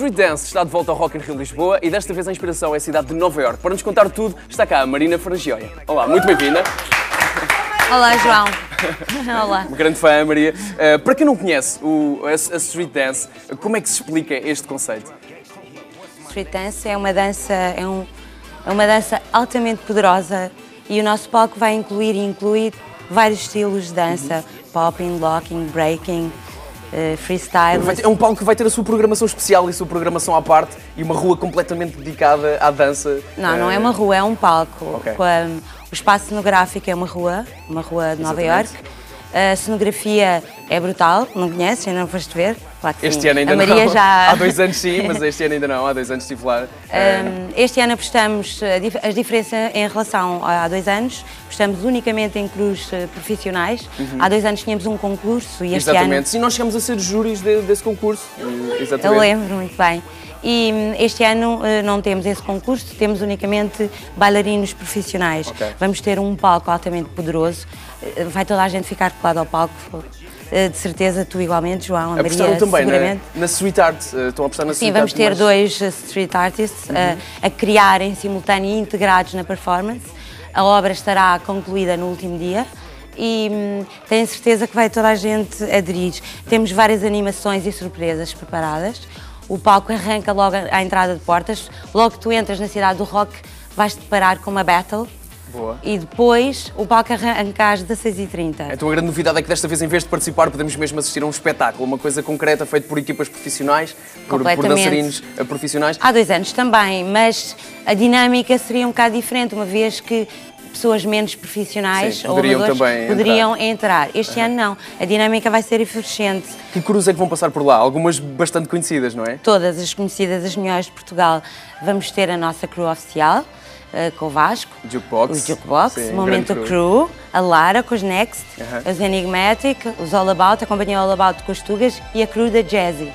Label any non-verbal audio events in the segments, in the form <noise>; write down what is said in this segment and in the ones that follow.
Street Dance está de volta ao Rock in Rio Lisboa e desta vez a inspiração é a cidade de Nova York. Para nos contar tudo, está cá a Marina Frangioia. Olá, muito bem-vinda. Olá, João. <laughs> Olá. Uma grande fã, Maria. Uh, para quem não conhece o, a, a Street Dance, como é que se explica este conceito? Street Dance é uma dança, é, um, é uma dança altamente poderosa e o nosso palco vai incluir e inclui vários estilos de dança, uhum. popping, locking, breaking, uh, freestyle. É um palco que vai ter a sua programação especial e a sua programação à parte e uma rua completamente dedicada à dança. Não, uh... não é uma rua, é um palco. Okay. o espaço cenográfico é uma rua, uma rua de Nova York. A cenografia é brutal, não conheces, ainda não foste ver? Claro este sim. ano ainda a Maria não. Já... <laughs> Há dois anos sim, mas este ano ainda não. Há dois anos estive lá. Um, este ano apostamos, as diferenças em relação a há dois anos, apostamos unicamente em cruz eh, profissionais. Uhum. Há dois anos tínhamos um concurso e este Exatamente. ano... Sim, nós chegamos a ser júris de, desse concurso. Exatamente. Eu lembro muito bem. E hum, este ano eh, não temos esse concurso, temos unicamente bailarinos profissionais. Okay. Vamos ter um palco altamente poderoso, eh, vai toda a gente ficar colado ao palco eh, de certeza tu igualmente, João, a Maria, também seguramente. Na, na Street Art, estão a apostar na Sim, Street vamos ter dois Street Artists uhum. a, a criar em simultâneo e integrados na performance. A obra estará concluída no último dia e hum, tenho certeza que vai toda a gente aderir. Temos várias animações e surpresas preparadas o palco arranca logo à entrada de portas. Logo que tu entras na cidade do rock, vais-te deparar com uma battle. Boa. E depois o palco arranca às 16h30. Então a grande novidade é que desta vez, em vez de participar, podemos mesmo assistir a um espetáculo, uma coisa concreta feita por equipas profissionais, por, por dançarinos eh, profissionais. Há dois anos também, mas a dinâmica seria um bocado diferente, uma vez que pessoas menos profissionais Sim, poderiam ou também poderiam entrar. entrar. Este uhum. ano não, a dinâmica vai ser efervescente. Que cruz é que vão passar por lá? Algumas bastante conhecidas, não é? Todas as conhecidas, as melhores de Portugal. Vamos ter a nossa crew oficial, uh, com o Vasco, Jukebox, o Jukebox, Sim, Momento crew. crew, a Lara com os Next, uhum. os Enigmatic, os All About, a companhia All About com as Tugas e a crew da Jazzy.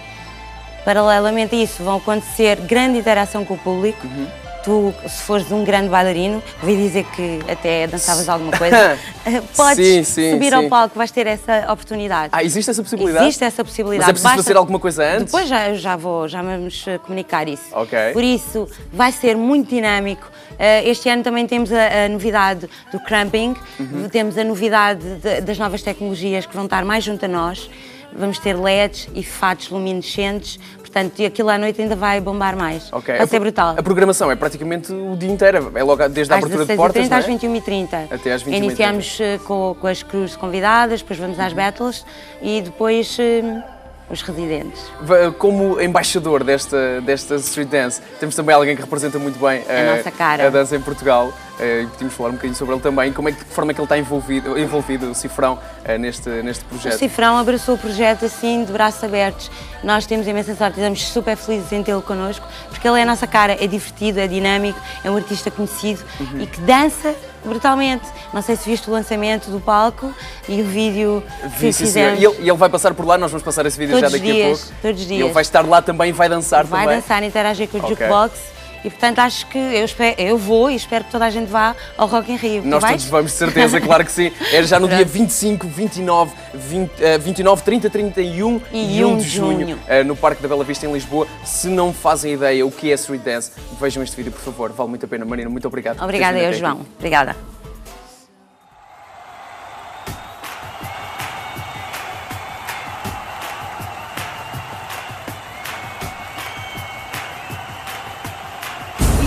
Paralelamente a isso, vão acontecer grande interação com o público, uhum tu, se fores um grande bailarino, ouvi dizer que até dançavas alguma <laughs> coisa, <laughs> podes sim, sim, subir sim. ao palco, vais ter essa oportunidade. Ah, existe essa possibilidade? Existe essa possibilidade. Mas é preciso Basta... fazer alguma coisa antes? Depois já, já vou, já vamos eh, comunicar isso. Ok. Por isso, vai ser muito dinâmico. Eh, este ano também temos a, a novidade do cramping, uhum. temos a novidade de, das novas tecnologias que vão estar mais junto a nós. Vamos ter LEDs e fatos luminescentes, Portanto, e aquilo à noite ainda vai bombar mais. Okay. Vai ser brutal. A programação é praticamente o dia inteiro, é logo desde a abertura de portas, não é? às 21h30. Até às 21h30. Iniciamos eh, com, com as cruzes convidadas, depois vamos às battles e depois eh, os residentes. Como embaixador desta, desta Street Dance, temos também alguém que representa muito bem a, a, nossa cara. a dança em Portugal. Uh, e podíamos falar um bocadinho sobre ele também. Como é que, de que forma é que ele está envolvido, envolvido o Cifrão, uh, neste, neste projeto? O Cifrão abraçou o projeto assim, de braços abertos. Nós temos imensa sorte, estamos super felizes em tê-lo connosco, porque ele é a nossa cara, é divertido, é dinâmico, é um artista conhecido uhum. e que dança brutalmente. Não sei se viste o lançamento do palco e o vídeo Vi, que fizemos. E ele, ele, vai passar por lá, nós vamos passar esse vídeo todos já daqui dias, a pouco. Todos os dias. E ele vai estar lá também e vai dançar vai também. Vai dançar, interagir com o okay. jukebox e portanto acho que eu, espero, eu vou e espero que toda a gente vá ao Rock in Rio. Nós todos vamos, de certeza, claro que sim. <laughs> É já no dia 25, 29, 20, uh, 29, 30, 31 e 1 de junho, uh, no Parque da Bela Vista em Lisboa. Se não fazem ideia o que é Street Dance, vejam este vídeo, por favor. Vale muito a pena. Marina, muito obrigado. Obrigada eu, João. Obrigada.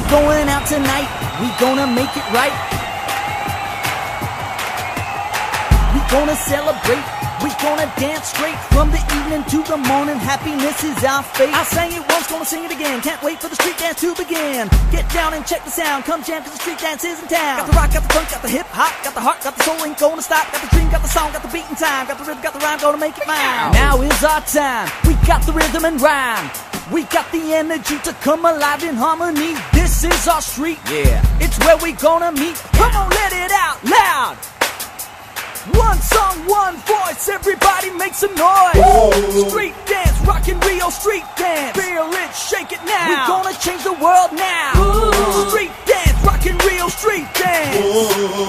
Going out tonight, we gonna make it right. We gonna celebrate, we gonna dance straight from the evening to the morning. Happiness is our fate. I sang it once, gonna sing it again. Can't wait for the street dance to begin. Get down and check the sound, come jam cause the street dance is in town. Got the rock, got the funk, got the hip hop, got the heart, got the soul, ain't gonna stop. Got the dream, got the song, got the beat and time, got the rhythm, got the rhyme, gonna make it mine. Now is our time, we got the rhythm and rhyme. We got the energy to come alive in harmony. This is our street. Yeah. It's where we gonna meet. Come on, let it out loud. One song, one voice, everybody make some noise. Whoa. Street dance, rockin' Rio street dance. Feel it, shake it now. We're gonna change the world now. Ooh. Street dance, rockin' Rio street dance. Ooh.